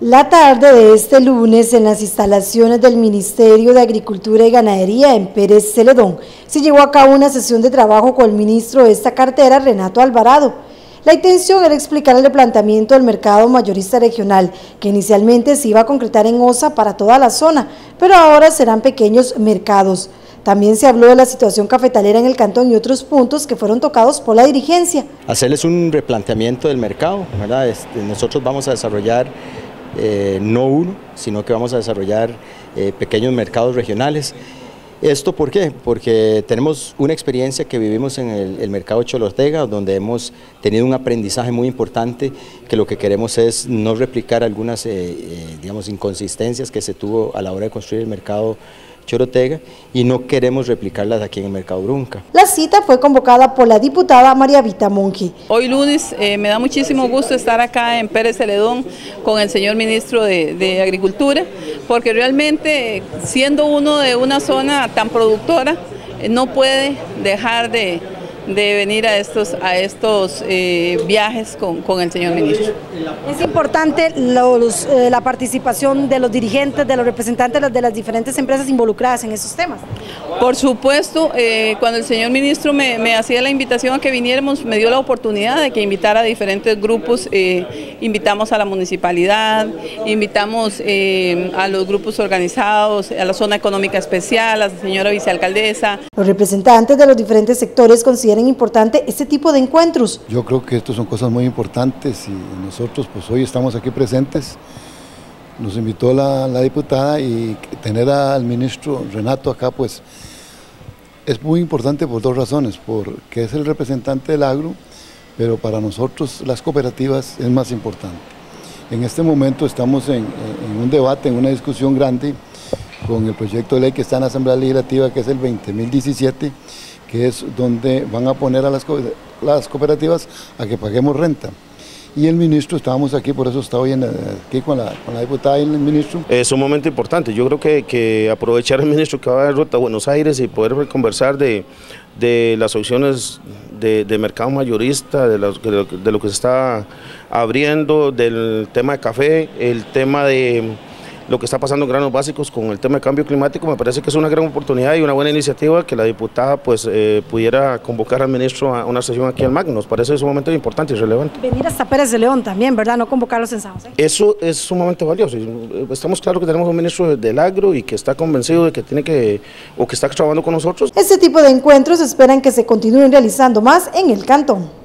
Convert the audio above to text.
La tarde de este lunes en las instalaciones del Ministerio de Agricultura y Ganadería en Pérez Celedón se llevó a cabo una sesión de trabajo con el ministro de esta cartera, Renato Alvarado. La intención era explicar el replanteamiento del mercado mayorista regional, que inicialmente se iba a concretar en OSA para toda la zona, pero ahora serán pequeños mercados. También se habló de la situación cafetalera en el cantón y otros puntos que fueron tocados por la dirigencia. Hacerles un replanteamiento del mercado, ¿verdad? Este, nosotros vamos a desarrollar eh, no uno, sino que vamos a desarrollar eh, pequeños mercados regionales. ¿Esto por qué? Porque tenemos una experiencia que vivimos en el, mercado Cholortega, donde hemos tenido un aprendizaje muy importante, que lo que queremos es no replicar algunas eh, digamos, inconsistencias que se tuvo a la hora de construir el mercado Chorotega y no queremos replicarlas aquí en el Mercado Brunca. La cita fue convocada por la diputada María Vita Monge. Hoy lunes eh, me da muchísimo gusto estar acá en Pérez Celedón con el señor ministro de, de Agricultura, porque realmente siendo uno de una zona tan productora, eh, no puede dejar de, de venir a estos, a estos eh, viajes con, con, el señor ministro. Es importante los, eh, la participación de los dirigentes, de los representantes de las diferentes empresas involucradas en esos temas. Por supuesto, eh, cuando el señor ministro me, me, hacía la invitación a que viniéramos, me dio la oportunidad de que invitara a diferentes grupos, invitamos a la municipalidad, invitamos a los grupos organizados, a la zona económica especial, a la señora vicealcaldesa. Los representantes de los diferentes sectores consideran importante este tipo de encuentros. Yo creo que estos son cosas muy importantes y nosotros pues hoy estamos aquí presentes nos invitó la, la, diputada y tener al ministro Renato acá pues es muy importante por dos razones, porque es el representante del agro, pero para nosotros las cooperativas es más importante. En este momento estamos en, en un debate, en una discusión grande con el proyecto de ley que está en la Asamblea Legislativa, que es el 20.017, que es donde van a poner a las, cooperativas a que paguemos renta y el ministro, estábamos aquí, por eso estaba hoy aquí con la, con la, diputada y el ministro. Es un momento importante, yo creo que, que aprovechar el ministro que va de ruta a Buenos Aires y poder conversar de, de las opciones de, mercado mayorista, de de lo que se está abriendo, del tema de café, el tema de lo que está pasando en granos básicos con el tema de cambio climático, me parece que es una gran oportunidad y una buena iniciativa que la diputada pues eh, pudiera convocar al ministro a una sesión aquí al MAC, nos parece sumamente importante y relevante. Venir hasta Pérez de León también, ¿verdad? No convocarlos en San José. Eso es sumamente valioso, estamos claros que tenemos un ministro del agro y que está convencido de que tiene que, o que está trabajando con nosotros. Este tipo de encuentros esperan que se continúen realizando más en el cantón.